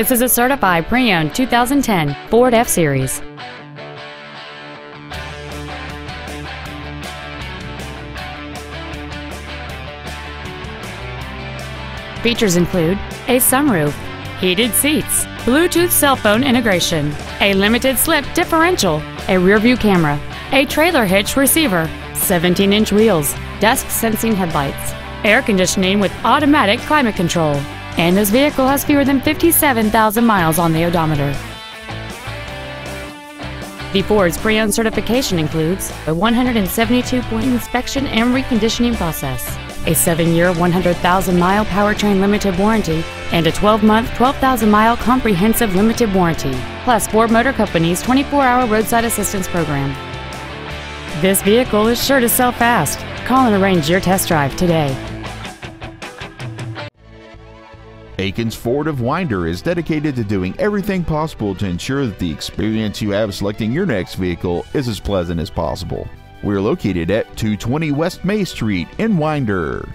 This is a certified pre-owned 2010 Ford F-Series. Features include a sunroof, heated seats, Bluetooth cell phone integration, a limited slip differential, a rearview camera, a trailer hitch receiver, 17-inch wheels, dusk sensing headlights, air conditioning with automatic climate control, and this vehicle has fewer than 57,000 miles on the odometer. The Ford's pre-owned certification includes a 172-point inspection and reconditioning process, a 7-year, 100,000-mile powertrain limited warranty, and a 12-month, 12,000-mile comprehensive limited warranty, plus Ford Motor Company's 24-hour roadside assistance program. This vehicle is sure to sell fast. Call and arrange your test drive today. Akins Ford of Winder is dedicated to doing everything possible to ensure that the experience you have selecting your next vehicle is as pleasant as possible. We're located at 220 West May Street in Winder.